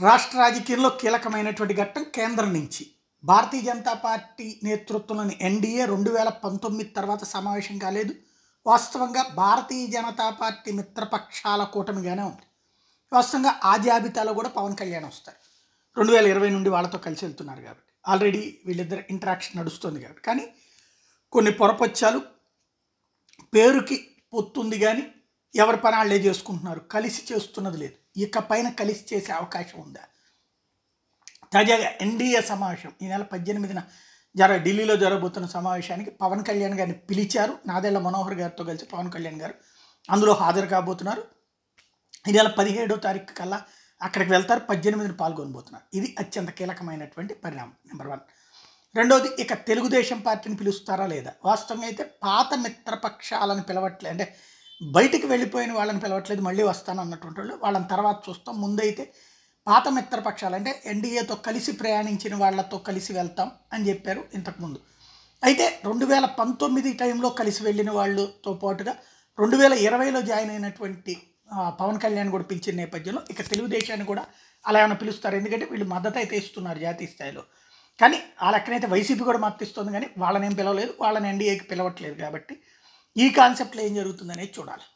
రాష్ట్ర రాజకీయంలో కీలకమైనటువంటి ఘట్టం కేంద్రం నుంచి. భారతీయ జనతా పార్టీ నేతృత్వంలోని ఎన్డీఏ రెండు వేల పంతొమ్మిది తర్వాత సమావేశం కాలేదు. వాస్తవంగా భారతీయ జనతా పార్టీ మిత్రపక్షాల కూటమిగానే ఉంది. వాస్తవంగా ఆ జాబితాలో కూడా పవన్ కళ్యాణ్ వస్తారు. రెండు వేల ఇరవై నుండి వాళ్ళతో కలిసి వెళ్తున్నారు కాబట్టి. ఆల్రెడీ వీళ్ళిద్దరు ఇంటరాక్షన్ నడుస్తుంది కాబట్టి. కానీ కొన్ని పొరపచ్చాలు పేరుకి పొత్తుంది కానీ ఎవరి పని వాళ్ళే చేసుకుంటున్నారు? కలిసి చేస్తున్నది లేదు. ఇక పైన కలిసి చేసే అవకాశం ఉందా? తాజాగా ఎన్డీఏ సమావేశం ఈ నెల పద్దెనిమిదిన జర ఢిల్లీలో జరగబోతున్న సమావేశానికి పవన్ కళ్యాణ్ గారిని పిలిచారు. నాదెళ్ళ మనోహర్ గారితో కలిసి పవన్ కళ్యాణ్ గారు అందులో హాజరు కాబోతున్నారు. ఈ నెల పదిహేడో తారీఖు కల్లా అక్కడికి వెళ్తారు. పద్దెనిమిదిని పాల్గొనబోతున్నారు. ఇది అత్యంత కీలకమైనటువంటి పరిణామం నెంబర్ వన్. రెండోది ఇక తెలుగుదేశం పార్టీని పిలుస్తారా లేదా? వాస్తవంగా అయితే పాత మిత్రపక్షాలను పిలవట్లేదు అంటే బయటికి వెళ్ళిపోయిన వాళ్ళని పిలవట్లేదు మళ్ళీ వస్తాను అన్నటువంటి వాళ్ళు. వాళ్ళని తర్వాత చూస్తాం. ముందైతే పాత మిత్రపక్షాలు అంటే ఎన్డీఏతో కలిసి ప్రయాణించిన వాళ్ళతో కలిసి వెళ్తాం అని చెప్పారు ఇంతకుముందు. అయితే రెండు వేల పంతొమ్మిది టైంలో కలిసి వెళ్ళిన వాళ్ళతో పాటుగా రెండు వేల ఇరవైలో జాయిన్ అయినటువంటి పవన్ కళ్యాణ్ కూడా పిలిచిన నేపథ్యంలో ఇక తెలుగుదేశాన్ని కూడా అలా ఏమైనా పిలుస్తారు. ఎందుకంటే వీళ్ళు మద్దతు అయితే ఇస్తున్నారు జాతీయ స్థాయిలో. కానీ ఆ లెక్కనైతే వైసీపీ కూడా మద్దతు ఇస్తుంది కానీ వాళ్ళని ఏం పిలవలేదు. వాళ్ళని ఎన్డీఏకి పిలవట్లేదు కాబట్టి ఈ కాన్సెప్ట్లో ఏం జరుగుతుందనేది చూడాలి.